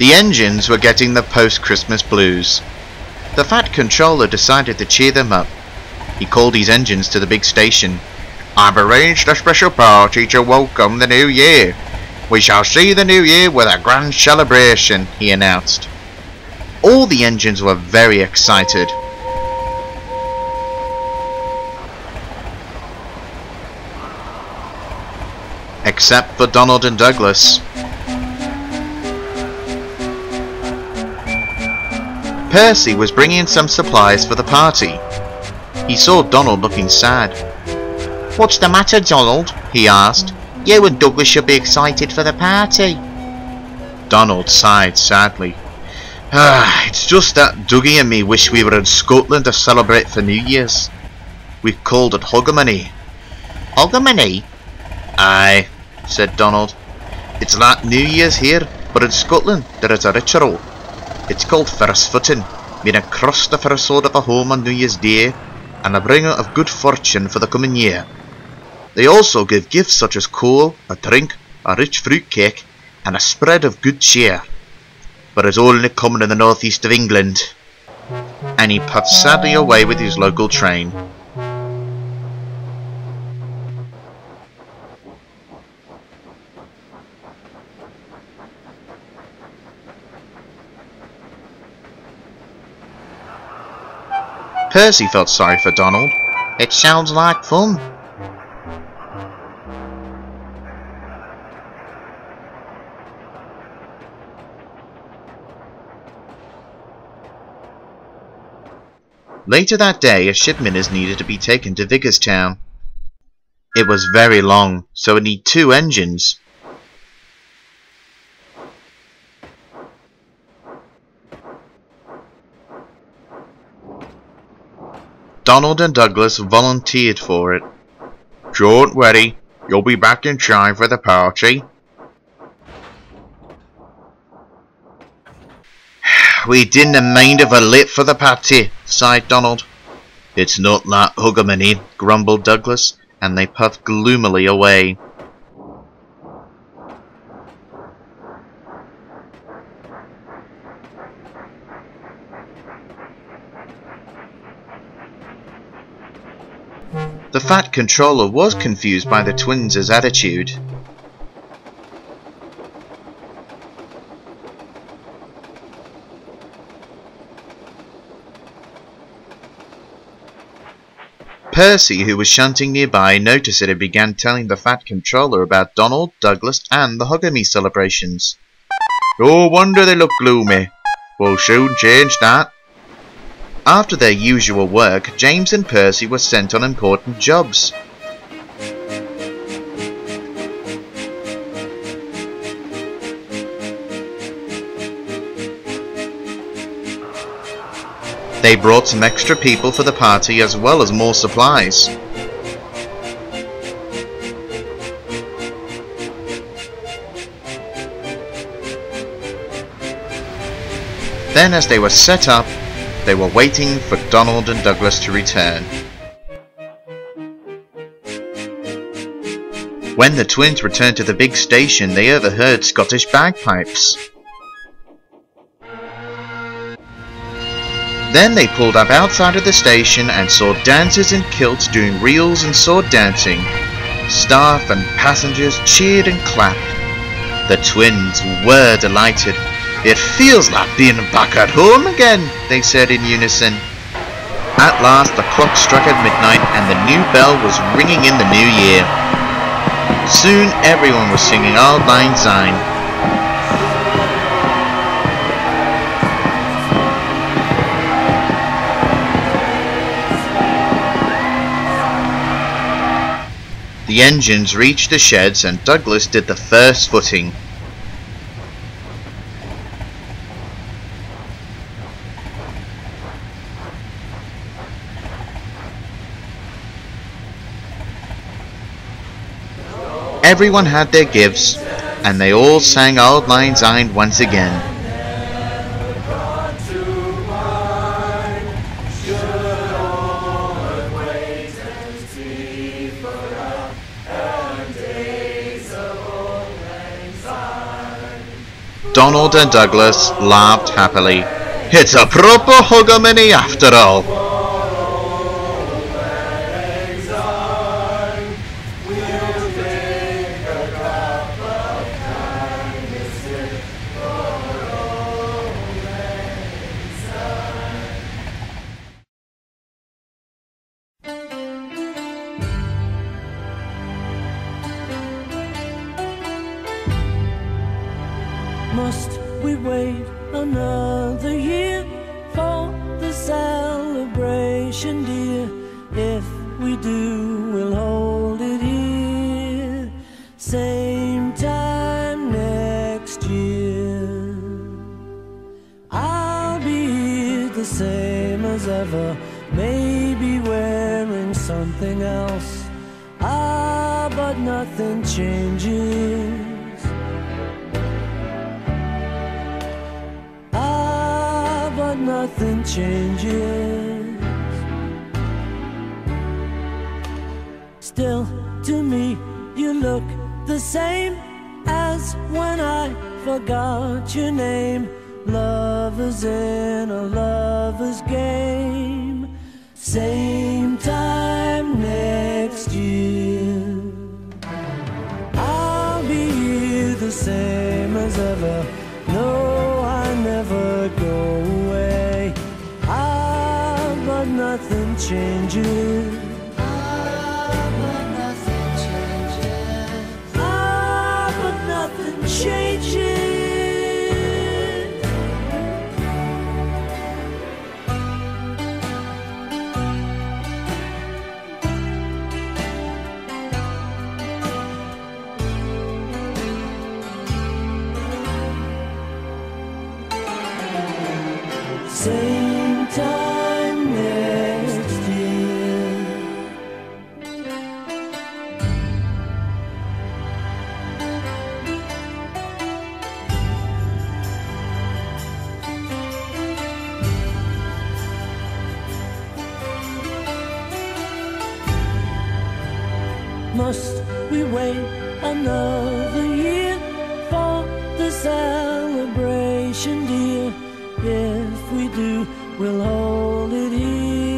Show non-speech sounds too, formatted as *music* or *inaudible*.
The engines were getting the post-Christmas blues. The Fat Controller decided to cheer them up. He called his engines to the big station. I've arranged a special party to welcome the new year. We shall see the new year with a grand celebration, he announced. All the engines were very excited. Except for Donald and Douglas. Percy was bringing some supplies for the party. He saw Donald looking sad. What's the matter, Donald? he asked. You and Douglas should be excited for the party. Donald sighed sadly. Ah, it's just that Dougie and me wish we were in Scotland to celebrate for New Year's. We've called it Hogmanay. Hogmanay? Aye, said Donald. It's like New Year's here, but in Scotland there is a ritual. It's called first footing, meaning cross the threshold of a home on New Year's Day and a bringer of good fortune for the coming year. They also give gifts such as coal, a drink, a rich fruit cake, and a spread of good cheer but it's only common in the northeast of England. And he puffed sadly away with his local train. Percy felt sorry for Donald. It sounds like fun. Later that day, a shipment is needed to be taken to Vicarstown. It was very long, so it needed two engines. Donald and Douglas volunteered for it. Don't worry, you'll be back in time for the party. *sighs* We didn't mind if we're late for the party, sighed Donald. It's not that Hogmanay, grumbled Douglas, and they puffed gloomily away. The Fat Controller was confused by the twins' attitude. Percy, who was shunting nearby, noticed it and began telling the Fat Controller about Donald, Douglas, and the Hogmanay celebrations. No wonder they look gloomy. We'll soon change that. After their usual work, James and Percy were sent on important jobs. They brought some extra people for the party as well as more supplies. Then as they were set up, they were waiting for Donald and Douglas to return. When the twins returned to the big station, they overheard Scottish bagpipes. Then they pulled up outside of the station and saw dancers in kilts doing reels and sword dancing. Staff and passengers cheered and clapped. The twins were delighted. It feels like being back at home again, they said in unison. At last the clock struck at midnight and the new bell was ringing in the new year. Soon everyone was singing Auld Lang Syne. The engines reached the sheds and Douglas did the first footing. Everyone had their gifts, and they all sang Auld Lang Syne once again. Donald and Douglas laughed happily. It's a proper Hogmanay after all. Wait another year for the celebration, dear? If we do, we'll hold it here. Same time next year. I'll be here the same as ever, maybe wearing something else. Ah, but nothing changes. Nothing changes. Still, to me, you look the same as when I forgot your name. Lovers in a lover's game. Same time next year. I'll be here the same nothing changes. Ah, but nothing changes. Same wait another year for the celebration, dear? If we do, we'll hold it here.